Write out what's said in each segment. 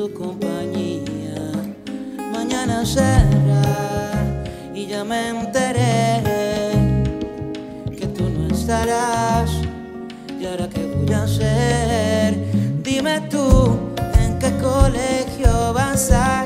tu compañía. Mañana será y ya me enteré que tú no estarás. ¿Y ahora qué voy a hacer? Dime tú en qué colegio vas a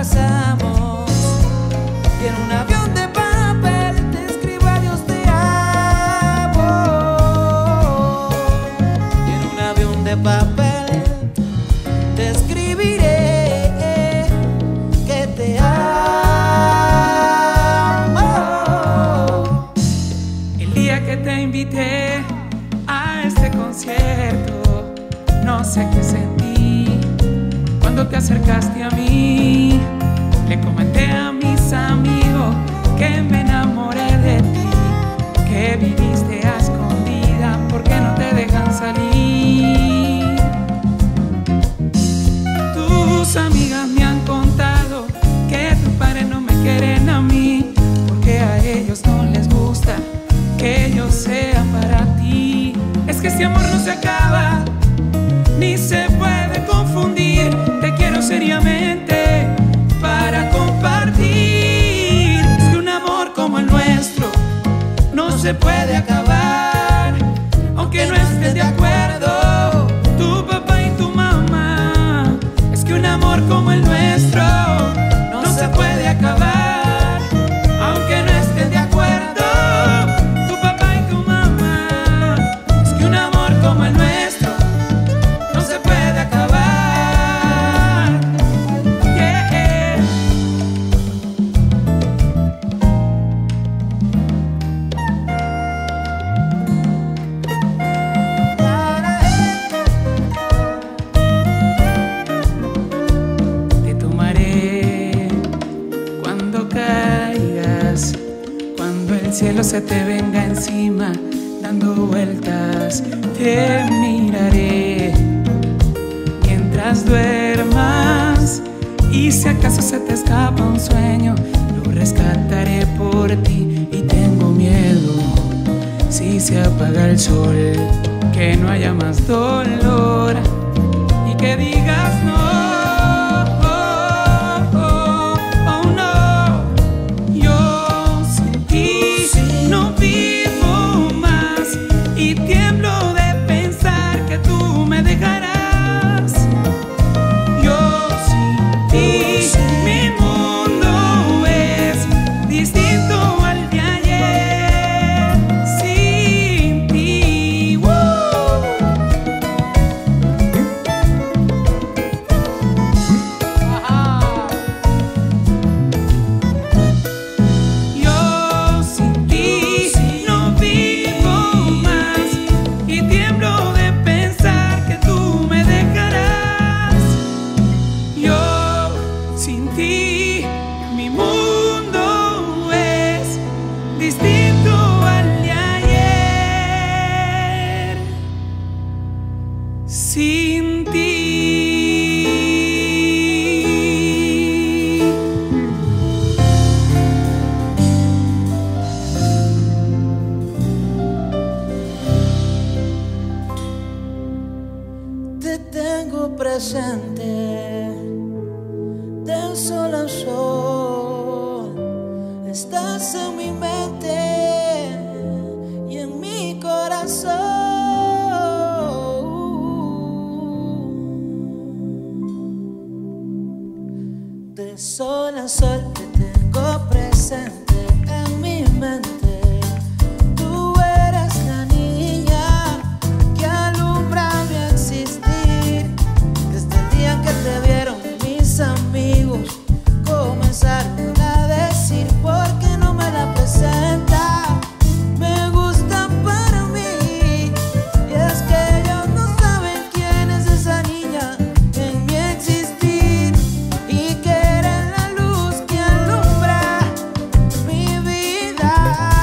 y en un avión de papel te escribo adiós te amo y en un avión de papel te escribiré que te amo. El día que te invité a este concierto, no sé qué sentí cuando te acercaste a mí. Se puede acabar, se te venga encima, dando vueltas, te miraré mientras duermas. Y si acaso se te escapa un sueño, lo rescataré por ti y tengo miedo. Si se apaga el sol, que no haya más dolor y que digas no. De sol a sol. Estás en mi mente y en mi corazón. De sol a sol te tengo presente en mi mente. die.